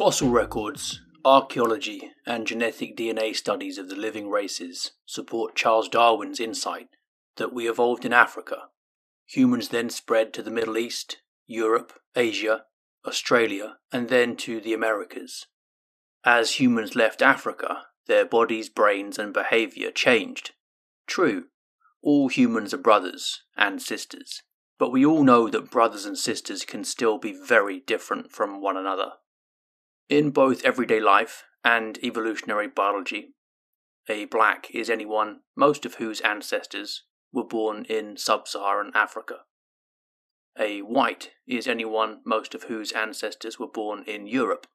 Fossil records, archaeology, and genetic DNA studies of the living races support Charles Darwin's insight that we evolved in Africa. Humans then spread to the Middle East, Europe, Asia, Australia, and then to the Americas. As humans left Africa, their bodies, brains, and behaviour changed. True, all humans are brothers and sisters, but we all know that brothers and sisters can still be very different from one another. In both everyday life and evolutionary biology, a black is anyone most of whose ancestors were born in sub Saharan Africa. A white is anyone most of whose ancestors were born in Europe.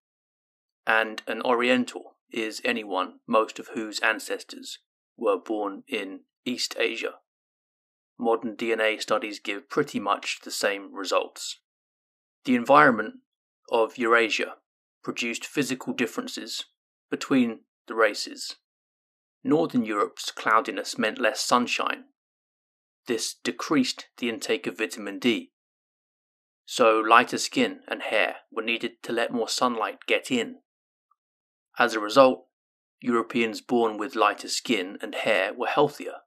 And an Oriental is anyone most of whose ancestors were born in East Asia. Modern DNA studies give pretty much the same results. The environment of Eurasia produced physical differences between the races. Northern Europe's cloudiness meant less sunshine. This decreased the intake of vitamin D. So lighter skin and hair were needed to let more sunlight get in. As a result, Europeans born with lighter skin and hair were healthier.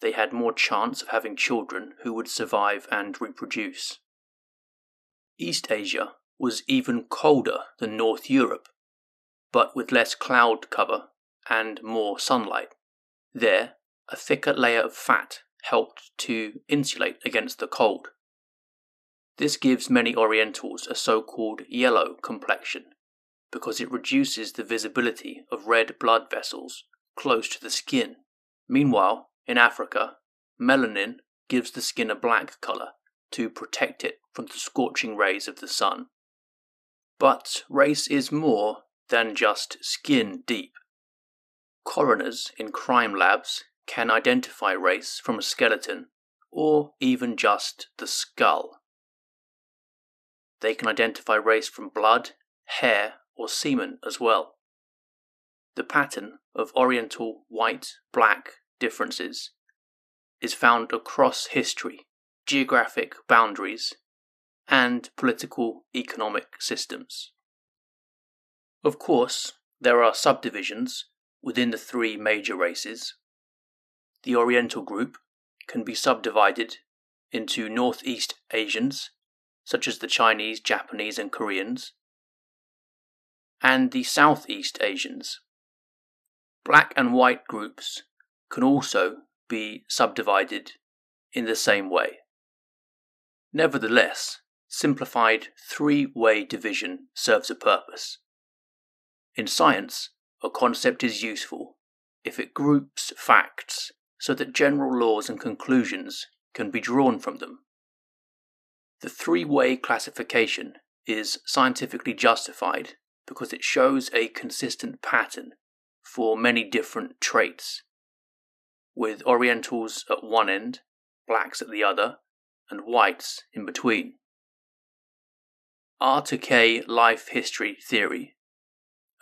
They had more chance of having children who would survive and reproduce. East Asia was even colder than North Europe, but with less cloud cover and more sunlight. There, a thicker layer of fat helped to insulate against the cold. This gives many Orientals a so called yellow complexion because it reduces the visibility of red blood vessels close to the skin. Meanwhile, in Africa, melanin gives the skin a black colour to protect it from the scorching rays of the sun. But race is more than just skin deep. Coroners in crime labs can identify race from a skeleton or even just the skull. They can identify race from blood, hair, or semen as well. The pattern of Oriental white black differences is found across history, geographic boundaries, and political economic systems. Of course, there are subdivisions within the three major races. The Oriental group can be subdivided into Northeast Asians, such as the Chinese, Japanese, and Koreans, and the Southeast Asians. Black and white groups can also be subdivided in the same way. Nevertheless, simplified three way division serves a purpose. In science, a concept is useful if it groups facts so that general laws and conclusions can be drawn from them. The three way classification is scientifically justified because it shows a consistent pattern for many different traits, with Orientals at one end, blacks at the other, and whites in between. R to K life history theory,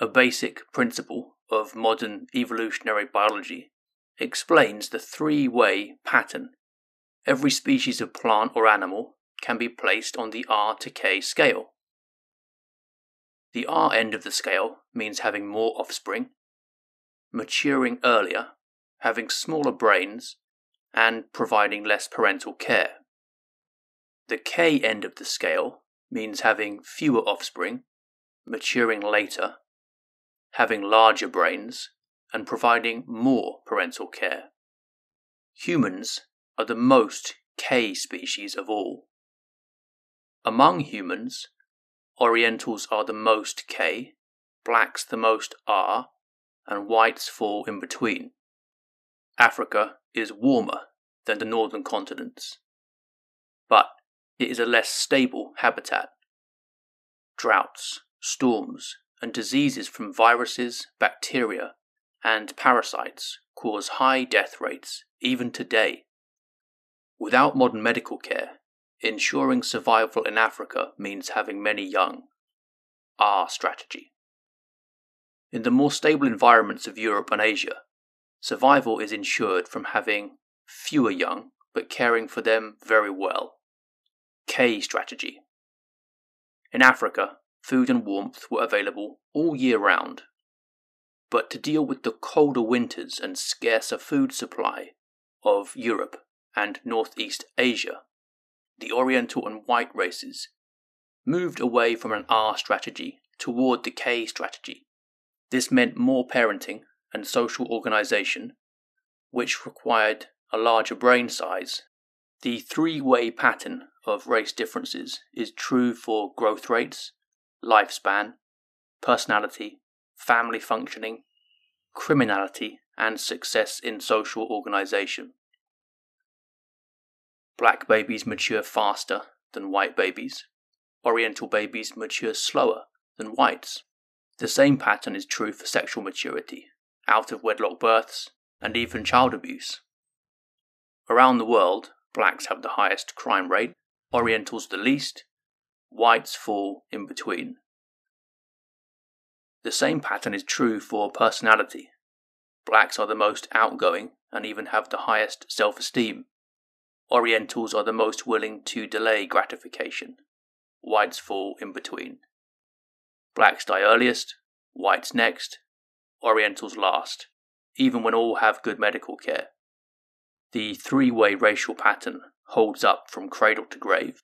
a basic principle of modern evolutionary biology, explains the three way pattern. Every species of plant or animal can be placed on the R to K scale. The R end of the scale means having more offspring, maturing earlier, having smaller brains, and providing less parental care. The K end of the scale means having fewer offspring, maturing later, having larger brains, and providing more parental care. Humans are the most K species of all. Among humans, Orientals are the most K, blacks the most R, and whites fall in between. Africa is warmer than the northern continents. But it is a less stable habitat. Droughts, storms, and diseases from viruses, bacteria, and parasites cause high death rates even today. Without modern medical care, ensuring survival in Africa means having many young. R strategy. In the more stable environments of Europe and Asia, survival is ensured from having fewer young but caring for them very well. K strategy. In Africa, food and warmth were available all year round. But to deal with the colder winters and scarcer food supply of Europe and Northeast Asia, the Oriental and white races moved away from an R strategy toward the K strategy. This meant more parenting and social organization, which required a larger brain size. The three way pattern of race differences is true for growth rates, lifespan, personality, family functioning, criminality, and success in social organization. Black babies mature faster than white babies. Oriental babies mature slower than whites. The same pattern is true for sexual maturity, out of wedlock births, and even child abuse. Around the world, blacks have the highest crime rate, Orientals the least, whites fall in between. The same pattern is true for personality. Blacks are the most outgoing and even have the highest self esteem. Orientals are the most willing to delay gratification. Whites fall in between. Blacks die earliest, whites next, Orientals last, even when all have good medical care. The three way racial pattern holds up from cradle to grave.